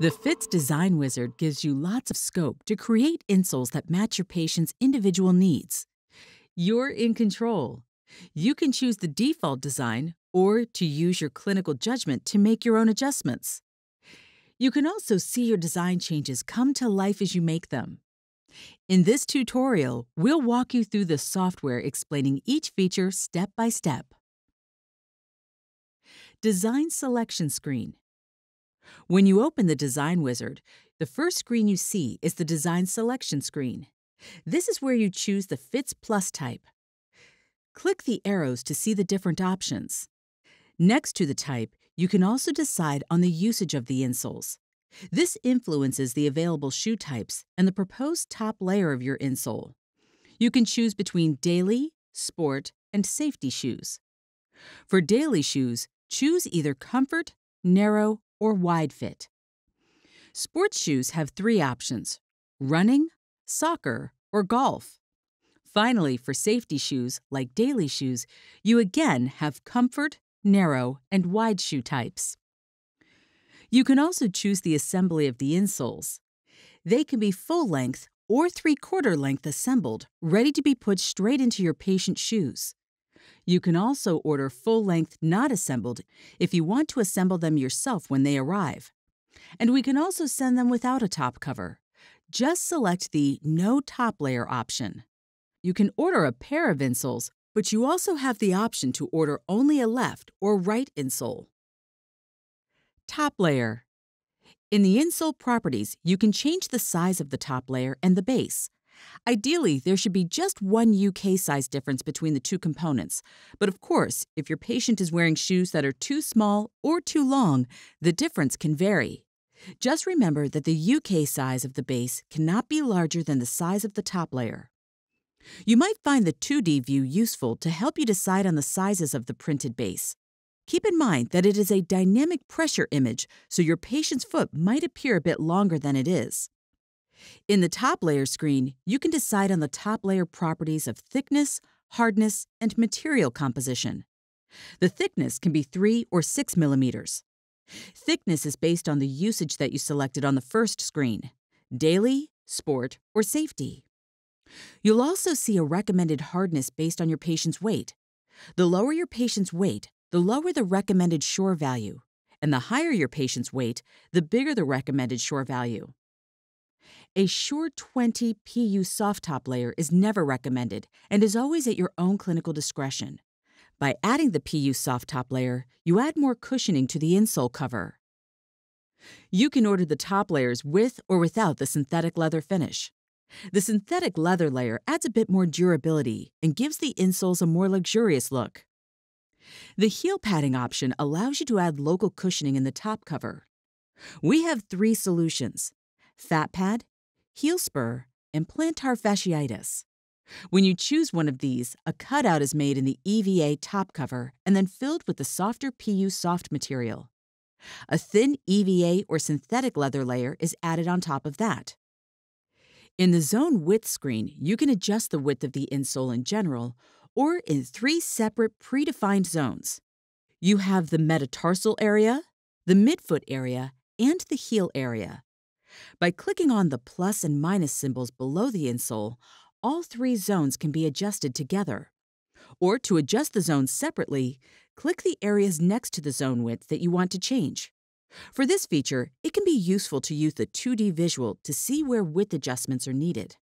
The Phits Design Wizard gives you lots of scope to create insoles that match your patient's individual needs. You're in control. You can choose the default design or to use your clinical judgment to make your own adjustments. You can also see your design changes come to life as you make them. In this tutorial, we'll walk you through the software explaining each feature step by step. Design Selection Screen When you open the Design Wizard, the first screen you see is the Design Selection screen. This is where you choose the Phits Plus type. Click the arrows to see the different options. Next to the type, you can also decide on the usage of the insoles. This influences the available shoe types and the proposed top layer of your insole. You can choose between daily, sport, and safety shoes. For daily shoes, choose either comfort, narrow, or wide fit. Sports shoes have three options running, soccer, or golf. Finally, for safety shoes, like daily shoes, you again have comfort, narrow, and wide shoe types. You can also choose the assembly of the insoles. They can be full length or three quarter length assembled, ready to be put straight into your patient's shoes. You can also order full length not assembled if you want to assemble them yourself when they arrive. And we can also send them without a top cover. Just select the No Top Layer option. You can order a pair of insoles, but you also have the option to order only a left or right insole. Top layer. In the insole properties, you can change the size of the top layer and the base. Ideally, there should be just one UK size difference between the two components. But of course, if your patient is wearing shoes that are too small or too long, the difference can vary. Just remember that the UK size of the base cannot be larger than the size of the top layer. You might find the 2D view useful to help you decide on the sizes of the printed base. Keep in mind that it is a dynamic pressure image, so your patient's foot might appear a bit longer than it is. In the top layer screen, you can decide on the top layer properties of thickness, hardness, and material composition. The thickness can be 3 or 6 millimeters. Thickness is based on the usage that you selected on the first screen daily, sport, or safety. You'll also see a recommended hardness based on your patient's weight. The lower your patient's weight, the lower the recommended shore value, and the higher your patient's weight, the bigger the recommended shore value. A Shore 20 PU soft top layer is never recommended and is always at your own clinical discretion. By adding the PU soft top layer, you add more cushioning to the insole cover. You can order the top layers with or without the synthetic leather finish. The synthetic leather layer adds a bit more durability and gives the insoles a more luxurious look. The heel padding option allows you to add local cushioning in the top cover. We have three solutions fat pad, heel spur, and plantar fasciitis. When you choose one of these, a cutout is made in the EVA top cover and then filled with the softer PU soft material. A thin EVA or synthetic leather layer is added on top of that. In the zone width screen, you can adjust the width of the insole in general or in three separate predefined zones. You have the metatarsal area, the midfoot area, and the heel area. By clicking on the plus and minus symbols below the insole, all three zones can be adjusted together. Or to adjust the zones separately, click the areas next to the zone width that you want to change. For this feature, it can be useful to use the 2D visual to see where width adjustments are needed.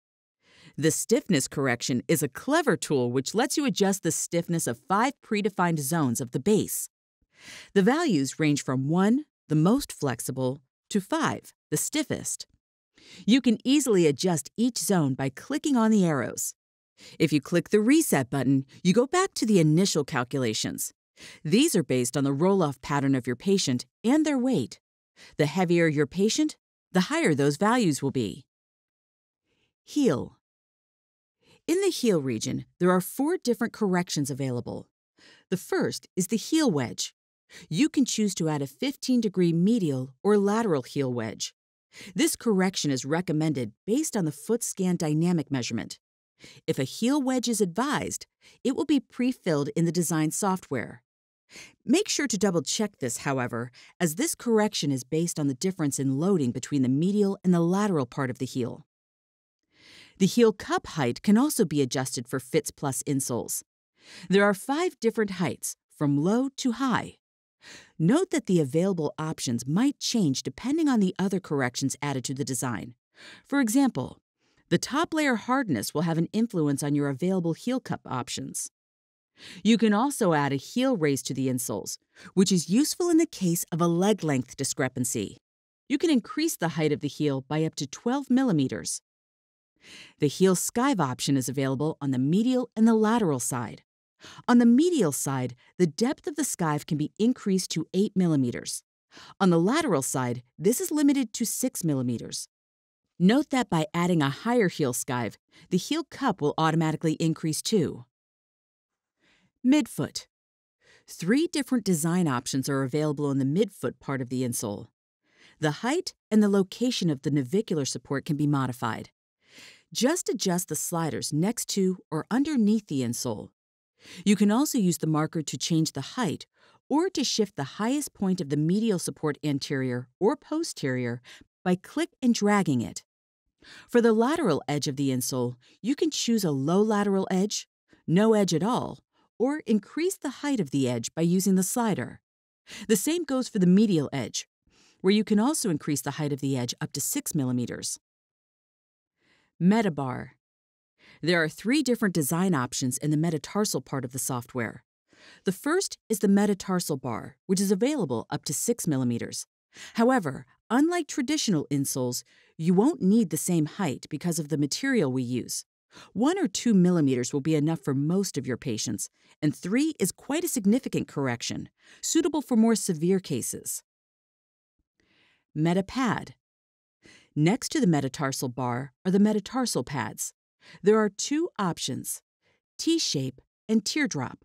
The stiffness correction is a clever tool which lets you adjust the stiffness of five predefined zones of the base. The values range from 1, the most flexible, to 5, the stiffest. You can easily adjust each zone by clicking on the arrows. If you click the Reset button, you go back to the initial calculations. These are based on the roll off pattern of your patient and their weight. The heavier your patient, the higher those values will be. Heel. In the heel region, there are four different corrections available. The first is the heel wedge. You can choose to add a 15 degree medial or lateral heel wedge. This correction is recommended based on the foot scan dynamic measurement. If a heel wedge is advised, it will be pre filled in the design software. Make sure to double check this, however, as this correction is based on the difference in loading between the medial and the lateral part of the heel. The heel cup height can also be adjusted for Phits Plus insoles. There are five different heights, from low to high. Note that the available options might change depending on the other corrections added to the design. For example, the top layer hardness will have an influence on your available heel cup options. You can also add a heel raise to the insoles, which is useful in the case of a leg length discrepancy. You can increase the height of the heel by up to 12 millimeters. The heel skive option is available on the medial and the lateral side. On the medial side, the depth of the skive can be increased to 8 millimeters. On the lateral side, this is limited to 6 millimeters. Note that by adding a higher heel skive, the heel cup will automatically increase too. Midfoot. Three different design options are available in the midfoot part of the insole. The height and the location of the navicular support can be modified. Just adjust the sliders next to or underneath the insole. You can also use the marker to change the height or to shift the highest point of the medial support anterior or posterior by click and dragging it. For the lateral edge of the insole, you can choose a low lateral edge, no edge at all, or increase the height of the edge by using the slider. The same goes for the medial edge, where you can also increase the height of the edge up to 6 millimeters. Metabar. There are three different design options in the metatarsal part of the software. The first is the metatarsal bar, which is available up to 6 millimeters. However, unlike traditional insoles, you won't need the same height because of the material we use. One or two millimeters will be enough for most of your patients, and three is quite a significant correction, suitable for more severe cases. Metapad. Next to the metatarsal bar are the metatarsal pads. There are two options T shape and teardrop.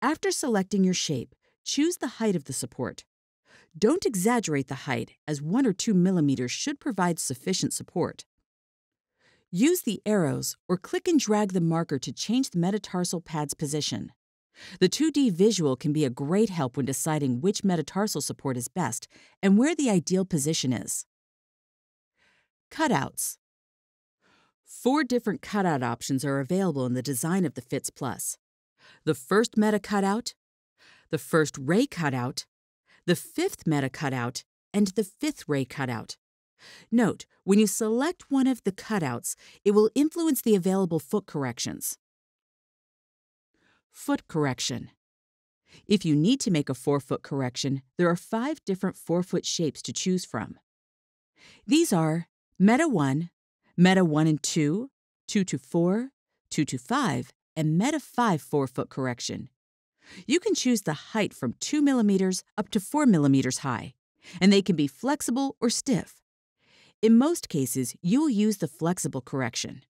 After selecting your shape, choose the height of the support. Don't exaggerate the height, as 1 or 2 millimeters should provide sufficient support. Use the arrows or click and drag the marker to change the metatarsal pad's position. The 2D visual can be a great help when deciding which metatarsal support is best and where the ideal position is. Cutouts. Four different cutout options are available in the design of the Phits Plus. The first meta cutout, the first ray cutout, the fifth meta cutout, and the fifth ray cutout. Note, when you select one of the cutouts, it will influence the available foot corrections. Foot correction. If you need to make a forefoot correction, there are five different forefoot shapes to choose from. These are Meta 1, Meta 1 and 2, 2 to 4, 2 to 5, and Meta 5 forefoot correction. You can choose the height from 2 millimeters up to 4 millimeters high, and they can be flexible or stiff. In most cases, you will use the flexible correction.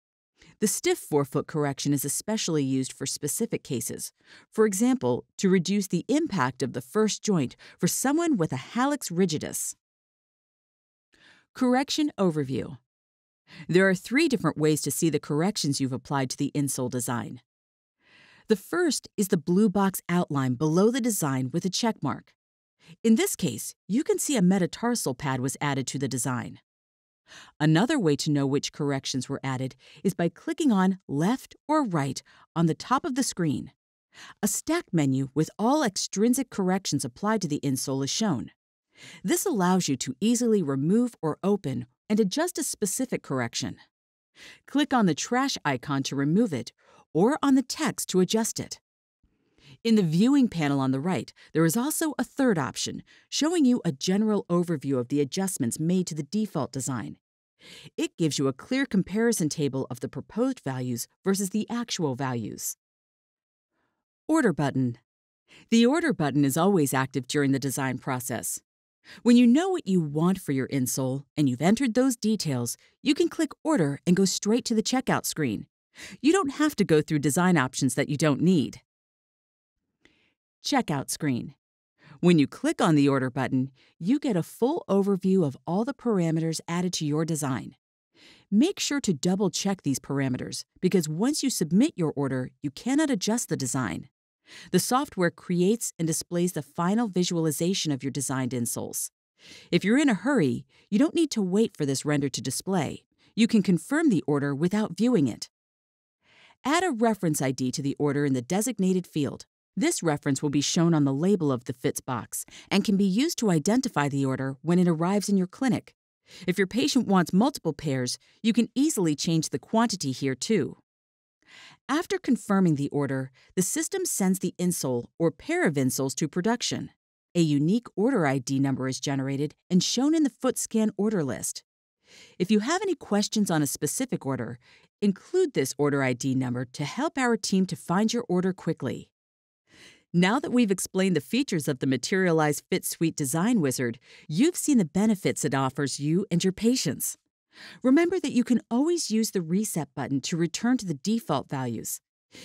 The stiff forefoot correction is especially used for specific cases. For example, to reduce the impact of the first joint for someone with a hallux rigidus. Correction Overview There are three different ways to see the corrections you've applied to the insole design. The first is the blue box outline below the design with a check mark. In this case, you can see a metatarsal pad was added to the design. Another way to know which corrections were added is by clicking on left or right on the top of the screen. A stack menu with all extrinsic corrections applied to the insole is shown. This allows you to easily remove or open and adjust a specific correction. Click on the trash icon to remove it or on the text to adjust it. In the viewing panel on the right, there is also a third option, showing you a general overview of the adjustments made to the default design. It gives you a clear comparison table of the proposed values versus the actual values. Order button. The order button is always active during the design process. When you know what you want for your insole and you've entered those details, you can click Order and go straight to the checkout screen. You don't have to go through design options that you don't need. Checkout screen. When you click on the Order button, you get a full overview of all the parameters added to your design. Make sure to double check these parameters because once you submit your order, you cannot adjust the design. The software creates and displays the final visualization of your designed insoles. If you're in a hurry, you don't need to wait for this render to display. You can confirm the order without viewing it. Add a reference ID to the order in the designated field. This reference will be shown on the label of the Phits box and can be used to identify the order when it arrives in your clinic. If your patient wants multiple pairs, you can easily change the quantity here too. After confirming the order, the system sends the insole or pair of insoles to production. A unique order ID number is generated and shown in the FootScan order list. If you have any questions on a specific order, include this order ID number to help our team to find your order quickly. Now that we've explained the features of the Materialise Phits Suite Design Wizard, you've seen the benefits it offers you and your patients. Remember that you can always use the reset button to return to the default values.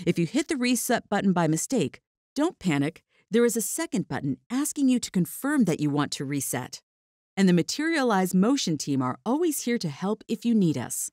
If you hit the reset button by mistake, don't panic. There is a second button asking you to confirm that you want to reset. And the Materialise Motion team are always here to help if you need us.